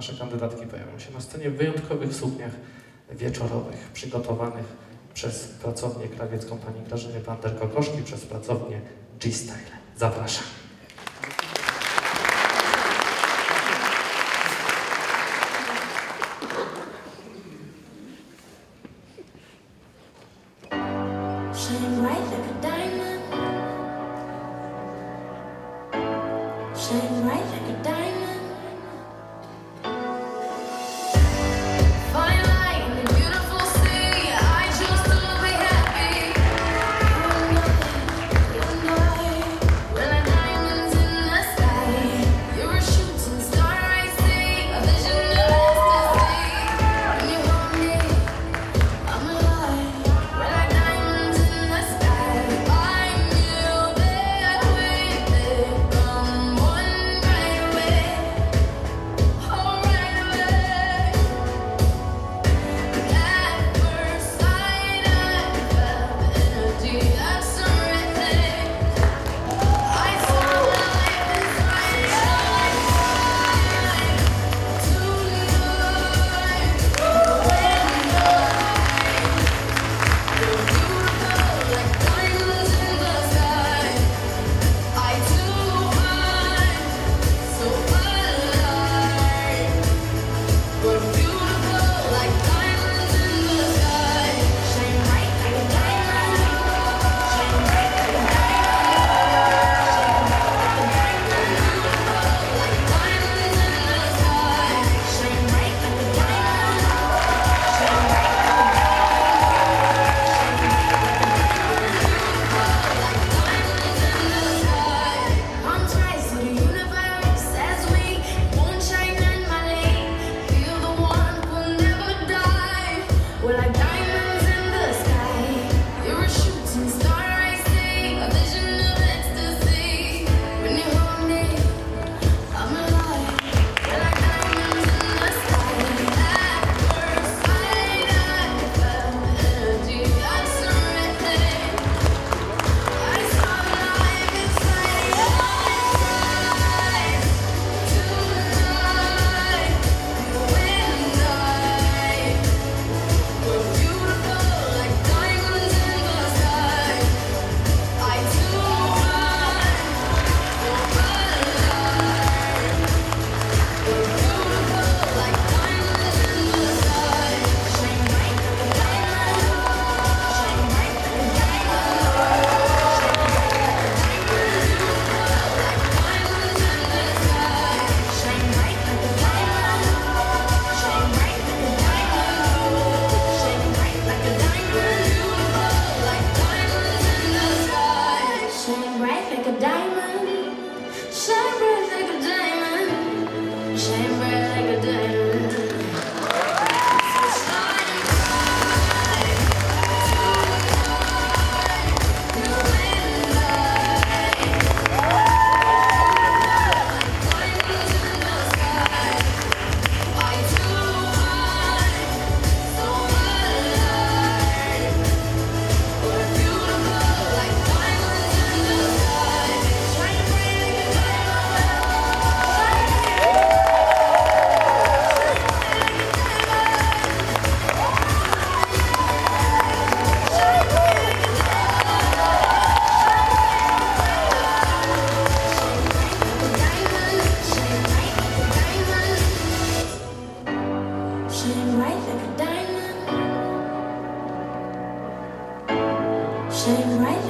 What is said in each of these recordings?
nasze kandydatki pojawią się na scenie w wyjątkowych sukniach wieczorowych, przygotowanych przez pracownię krawiecką pani Grażyny Pander-Kokoszki, przez pracownię G-Style. Zapraszam. Shame, right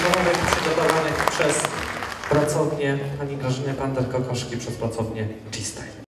wieczorowych przygotowanych przez pracownię pani Grażyny Pander-Kokoszki, przez pracownię G-Style.